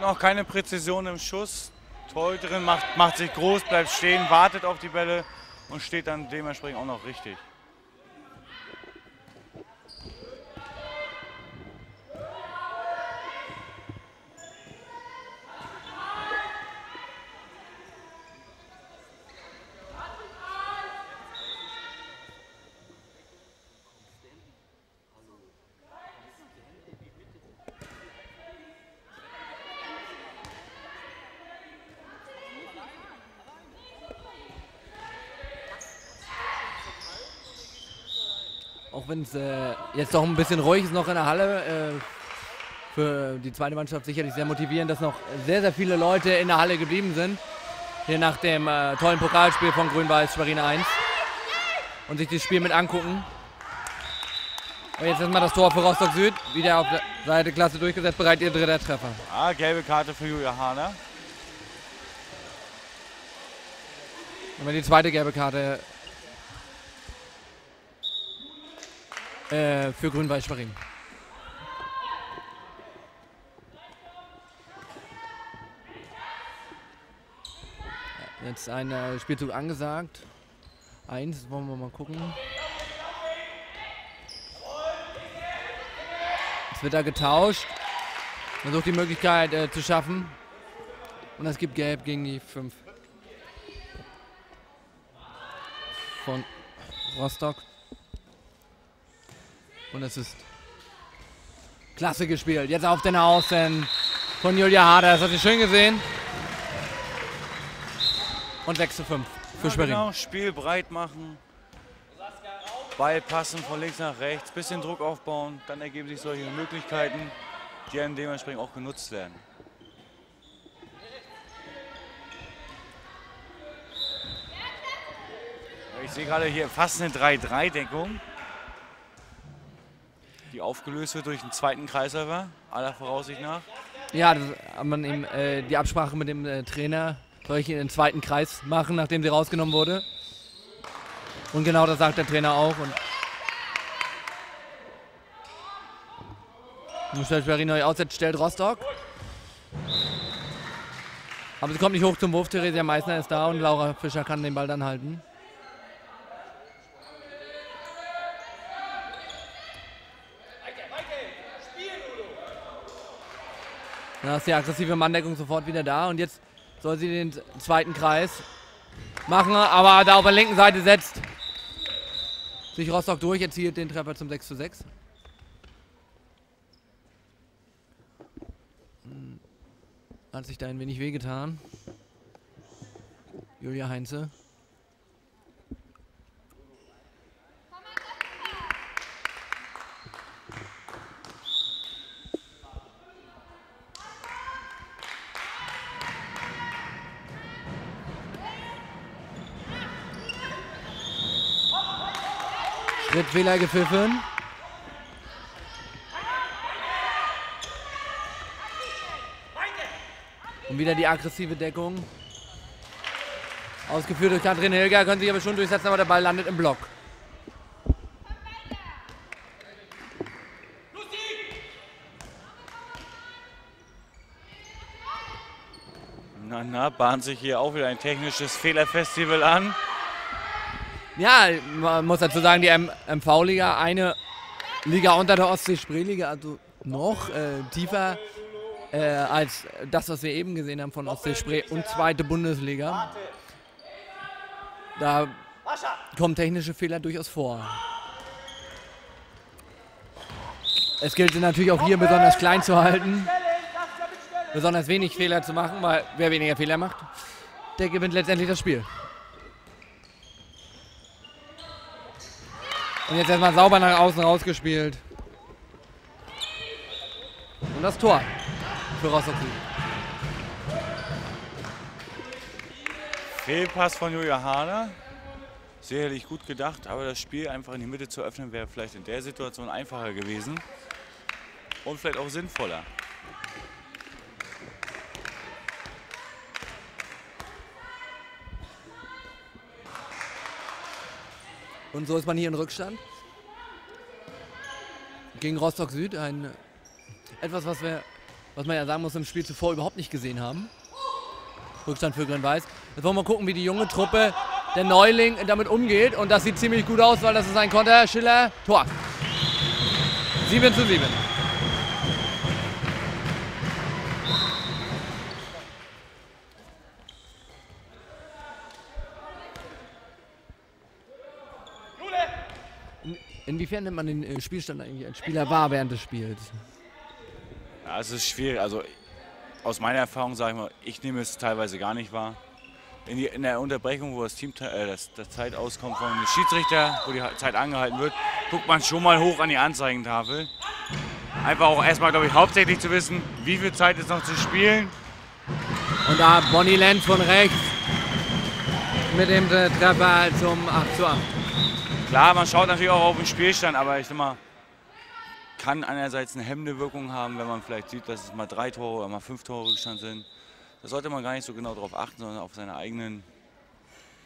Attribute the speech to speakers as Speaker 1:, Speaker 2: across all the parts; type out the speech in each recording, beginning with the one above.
Speaker 1: noch keine Präzision im Schuss. Torhüterin macht, macht sich groß, bleibt stehen, wartet auf die Bälle und steht dann dementsprechend auch noch richtig.
Speaker 2: Auch wenn es äh, jetzt noch ein bisschen ruhig ist noch in der Halle. Äh, für die zweite Mannschaft sicherlich sehr motivierend, dass noch sehr, sehr viele Leute in der Halle geblieben sind. Hier nach dem äh, tollen Pokalspiel von Grün-Weiß Schwerin 1. Und sich das Spiel mit angucken. Und jetzt erstmal das Tor für Rostock Süd. Wieder auf der Seite Klasse durchgesetzt, bereit ihr dritter Treffer.
Speaker 1: Ah, gelbe Karte für Julia Hahner.
Speaker 2: Wenn die zweite gelbe Karte äh, für Grün-Weiß Schwerin. Jetzt ein äh, Spielzug angesagt. Eins, wollen wir mal gucken. Jetzt wird da getauscht. Versucht die Möglichkeit äh, zu schaffen. Und es gibt Gelb gegen die 5 von Rostock. Und es ist klasse gespielt. Jetzt auf den Außen von Julia Harder. Das hat sie schön gesehen. Und 6 zu 5 für
Speaker 1: Ja,
Speaker 2: Schwerin.
Speaker 1: genau, Spiel breit machen. Ball passen von links nach rechts, bisschen Druck aufbauen, dann ergeben sich solche Möglichkeiten, die dann dementsprechend auch genutzt werden. Ich sehe gerade hier fast eine 3-3-Deckung, die aufgelöst wird durch einen zweiten Kreisläufer, aller Voraussicht nach.
Speaker 2: Ja, das, hat man ihm, äh, die Absprache mit dem äh, Trainer soll ich in den zweiten Kreis machen, nachdem sie rausgenommen wurde. Und genau das sagt der Trainer auch. Und stellt Schwerin neu aus, jetzt stellt Rostock. Aber sie kommt nicht hoch zum Wurf. Theresia Meissner ist da und Laura Fischer kann den Ball dann halten. Da ist die aggressive Manndeckung sofort wieder da und jetzt soll sie den zweiten Kreis machen, aber da auf der linken Seite setzt sich Rostock durch, erzielt den Treffer zum 6 zu 6. Hm, Hat sich da ein wenig wehgetan. Julia Heinze. Schrittfehler gepfiffen. Und wieder die aggressive Deckung. Ausgeführt durch Katrin Hilger, können sich aber schon durchsetzen, aber der Ball landet im Block.
Speaker 1: Na, na, bahnt sich hier auch wieder ein technisches Fehlerfestival an.
Speaker 2: Ja, man muss dazu sagen, die MV-Liga, eine Liga unter der Ostsee-Spreeliga, also noch äh, tiefer äh, als das, was wir eben gesehen haben von Ostsee-Spree und zweite Bundesliga. Da kommen technische Fehler durchaus vor. Es gilt natürlich auch hier besonders klein zu halten, besonders wenig Fehler zu machen, weil wer weniger Fehler macht, der gewinnt letztendlich das Spiel. Und jetzt erstmal sauber nach außen rausgespielt. Und das Tor für Rostock.
Speaker 1: Fehlpass von Julia Hahner. Sicherlich gut gedacht, aber das Spiel einfach in die Mitte zu öffnen, wäre vielleicht in der Situation einfacher gewesen. Und vielleicht auch sinnvoller.
Speaker 2: Und so ist man hier in Rückstand. Gegen Rostock Süd. Ein, etwas, was, wir, was man ja sagen muss, im Spiel zuvor überhaupt nicht gesehen haben. Rückstand für Grün-Weiß. Jetzt wollen wir mal gucken, wie die junge Truppe, der Neuling, damit umgeht. Und das sieht ziemlich gut aus, weil das ist ein Konter. Schiller, Tor. 7 zu 7. Inwiefern nimmt man den äh, Spielstand eigentlich als Spieler wahr während des Spiels?
Speaker 1: Ja, es ist schwierig. Also aus meiner Erfahrung sage ich mal, ich nehme es teilweise gar nicht wahr. In, die, in der Unterbrechung, wo das Team äh, das, das Zeit auskommt vom Schiedsrichter, wo die Zeit angehalten wird, guckt man schon mal hoch an die Anzeigentafel. Einfach auch erstmal, glaube ich, hauptsächlich zu wissen, wie viel Zeit ist noch zu spielen.
Speaker 2: Und da Bonnie Land von rechts mit dem Treffer zum 8 zu 8.
Speaker 1: Klar, man schaut natürlich auch auf den Spielstand, aber ich sag mal, kann einerseits eine hemmende Wirkung haben, wenn man vielleicht sieht, dass es mal drei Tore oder mal fünf Tore Rückstand sind. Da sollte man gar nicht so genau darauf achten, sondern auf seine eigenen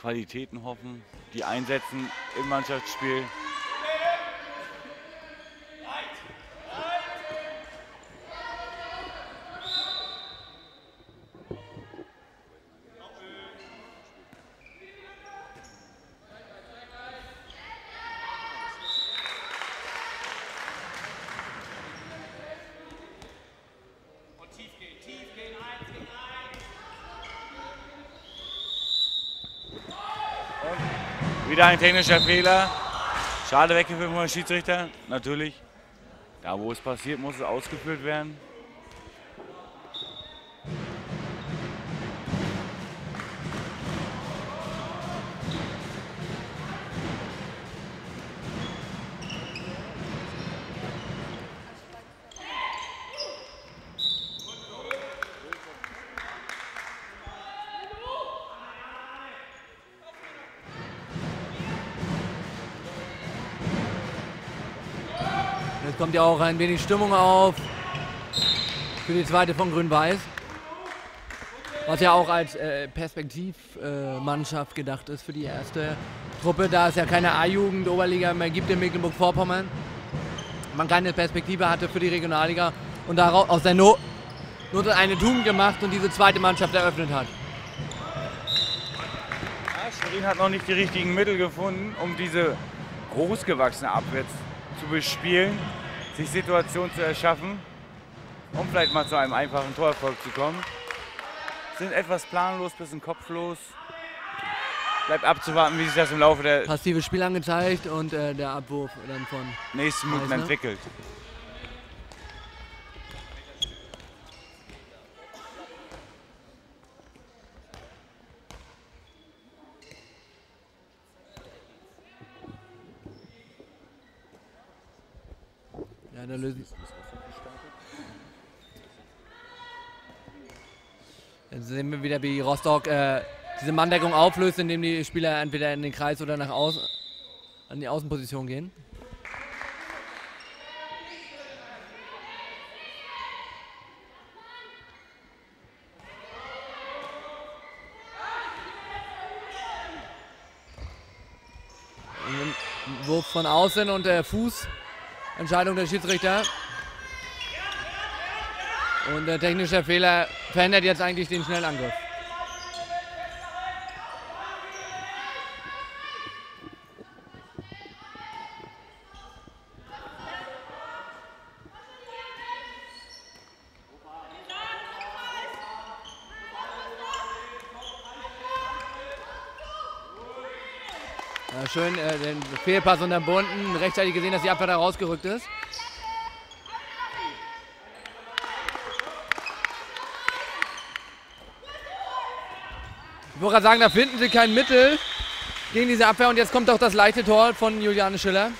Speaker 1: Qualitäten hoffen, die einsetzen im Mannschaftsspiel. Wieder ein technischer Fehler. Schade weggeführt vom Schiedsrichter, natürlich. Da, wo es passiert, muss es ausgeführt werden.
Speaker 2: Kommt ja auch ein wenig Stimmung auf für die zweite von Grün-Weiß. Was ja auch als äh, Perspektivmannschaft äh, gedacht ist für die erste Truppe, da es ja keine A-Jugend Oberliga mehr gibt in Mecklenburg-Vorpommern. Man keine Perspektive hatte für die Regionalliga und daraus aus der Not, Not eine Tugend gemacht und diese zweite Mannschaft eröffnet hat.
Speaker 1: Ja, Schwerin hat noch nicht die richtigen Mittel gefunden, um diese großgewachsene Abwehr zu bespielen sich Situationen zu erschaffen, um vielleicht mal zu einem einfachen Torerfolg zu kommen. Sind etwas planlos, bisschen kopflos. Bleibt abzuwarten, wie sich das im Laufe der
Speaker 2: passive Spiel angezeigt und äh, der Abwurf dann von
Speaker 1: nächsten Minuten entwickelt.
Speaker 2: Ja, da. Jetzt sehen wir wieder, wie Rostock äh, diese Manndeckung auflöst, indem die Spieler entweder in den Kreis oder nach außen an die Außenposition gehen. Wurf von außen und der Fuß Entscheidung der Schiedsrichter. Und der technische Fehler verhindert jetzt eigentlich den Schnellangriff. Schön äh, den Fehlpass unterbunden. Rechtzeitig gesehen, dass die Abwehr da rausgerückt ist. Ich gerade sagen, da finden sie kein Mittel gegen diese Abwehr. Und jetzt kommt auch das leichte Tor von Juliane Schiller.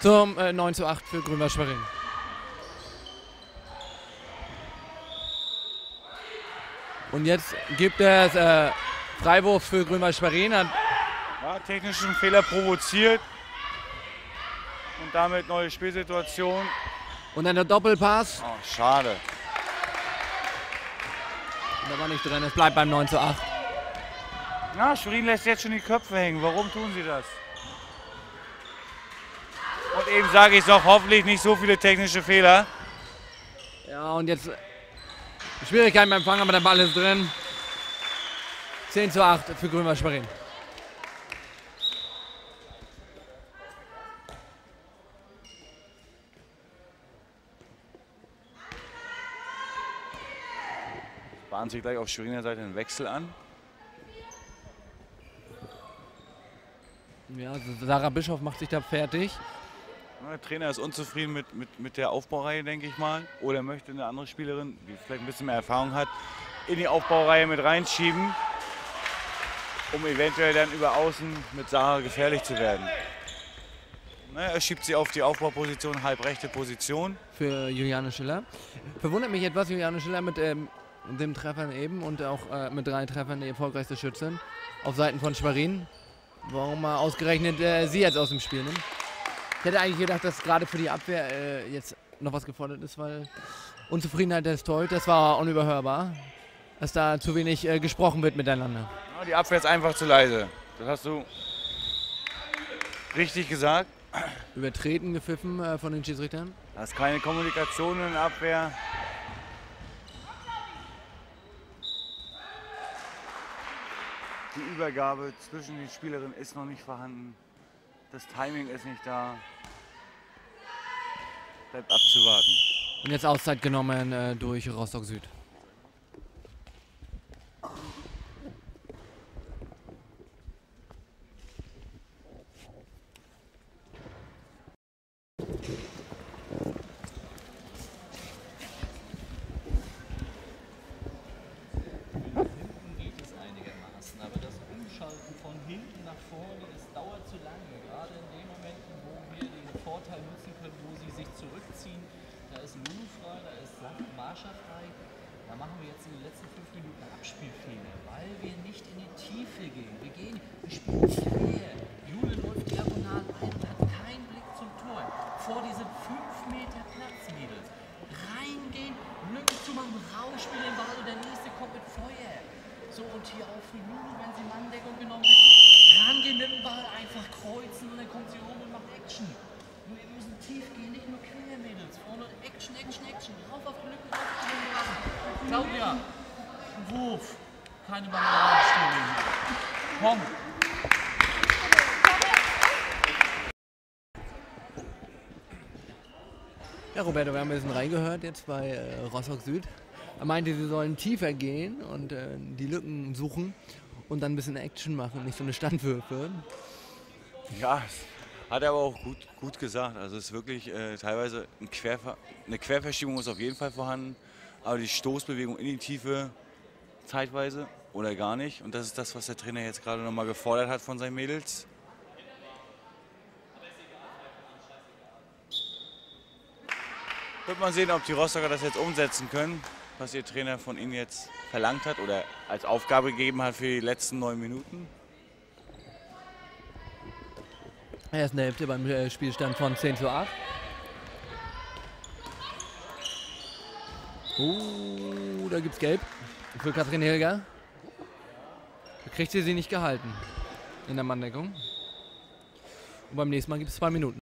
Speaker 2: Zum äh, 9 zu 8 für Grünwald Schwerin. Und jetzt gibt es äh, Freiwurf für Grünwald Schwerin.
Speaker 1: Ja, technischen Fehler provoziert. Und damit neue Spielsituation.
Speaker 2: Und dann der Doppelpass.
Speaker 1: Oh, schade.
Speaker 2: Da war nicht drin, es bleibt beim 9 zu 8.
Speaker 1: Na, Schwerin lässt jetzt schon die Köpfe hängen. Warum tun sie das? Und eben sage ich es auch, hoffentlich nicht so viele technische Fehler.
Speaker 2: Ja, und jetzt Schwierigkeiten beim Empfang, aber der Ball ist drin. 10 zu 8 für Grünwald Schwerin.
Speaker 1: Bahnt sich gleich auf Schweriner Seite einen Wechsel an.
Speaker 2: Ja, Sarah Bischof macht sich da fertig.
Speaker 1: Der Trainer ist unzufrieden mit, mit, mit der Aufbaureihe, denke ich mal. Oder möchte eine andere Spielerin, die vielleicht ein bisschen mehr Erfahrung hat, in die Aufbaureihe mit reinschieben, um eventuell dann über außen mit Sarah gefährlich zu werden. Naja, er schiebt sie auf die Aufbauposition, halbrechte Position.
Speaker 2: Für Juliane Schiller. Verwundert mich etwas, Juliane Schiller mit ähm, dem Treffern eben und auch äh, mit drei Treffern die erfolgreichste Schützin auf Seiten von Schwerin. Warum mal ausgerechnet äh, sie jetzt aus dem Spiel nimmt. Ich hätte eigentlich gedacht, dass gerade für die Abwehr äh, jetzt noch was gefordert ist, weil Unzufriedenheit des Torhüters war unüberhörbar, dass da zu wenig äh, gesprochen wird miteinander.
Speaker 1: Ja, die Abwehr ist einfach zu leise. Das hast du richtig gesagt.
Speaker 2: Übertreten gepfiffen äh, von den Schiedsrichtern.
Speaker 1: Da ist keine Kommunikation in der Abwehr. Die Übergabe zwischen den Spielerinnen ist noch nicht vorhanden. Das Timing ist nicht da. Bleibt abzuwarten.
Speaker 2: Und jetzt Auszeit genommen äh, durch Rostock Süd.
Speaker 3: Zu lange. Gerade in den Momenten, wo wir den Vorteil nutzen können, wo sie sich zurückziehen. Da ist Lulu frei, da ist Saft Marsha frei. Da machen wir jetzt in den letzten fünf Minuten Abspielfehler, weil wir nicht in die Tiefe gehen. Wir gehen, wir spielen fair. Jule läuft diagonal ein und hat keinen Blick zum Tor. Vor diese fünf Meter Platz, Mädels. Reingehen, Lücke zumachen, rausspielen den Ball und der nächste kommt mit Feuer. So, und hier auch für Lulu, wenn sie Manndeckung genommen wird, rangehen mit dem Ball, einfach kreuzen und dann kommt sie rum und macht Action. Wir müssen tief gehen, nicht nur quer, Mädels. Vorne Action, Action, Action. Rauf auf die Lücke, rauf auf die Lücke. Claudia, Wurf. Keine Banane Komm.
Speaker 2: Ja, Roberto, wir haben ein bisschen reingehört jetzt bei äh, Rostock Süd. Er meinte, sie sollen tiefer gehen und äh, die Lücken suchen und dann ein bisschen Action machen, nicht so eine Standwürfe.
Speaker 1: Ja, hat er aber auch gut, gut gesagt. Also es ist wirklich äh, teilweise ein Querver eine Querverschiebung ist auf jeden Fall vorhanden, aber die Stoßbewegung in die Tiefe zeitweise oder gar nicht. Und das ist das, was der Trainer jetzt gerade nochmal gefordert hat von seinen Mädels. Wird man sehen, ob die Rostocker das jetzt umsetzen können, was ihr Trainer von ihnen jetzt verlangt hat oder als Aufgabe gegeben hat für die letzten neun Minuten.
Speaker 2: Erste Hälfte beim äh, Spielstand von 10 zu 8. Oh, da gibt's Gelb für Katrin Hilger. Da kriegt sie sie nicht gehalten in der Manndeckung. Und beim nächsten Mal gibt es zwei Minuten.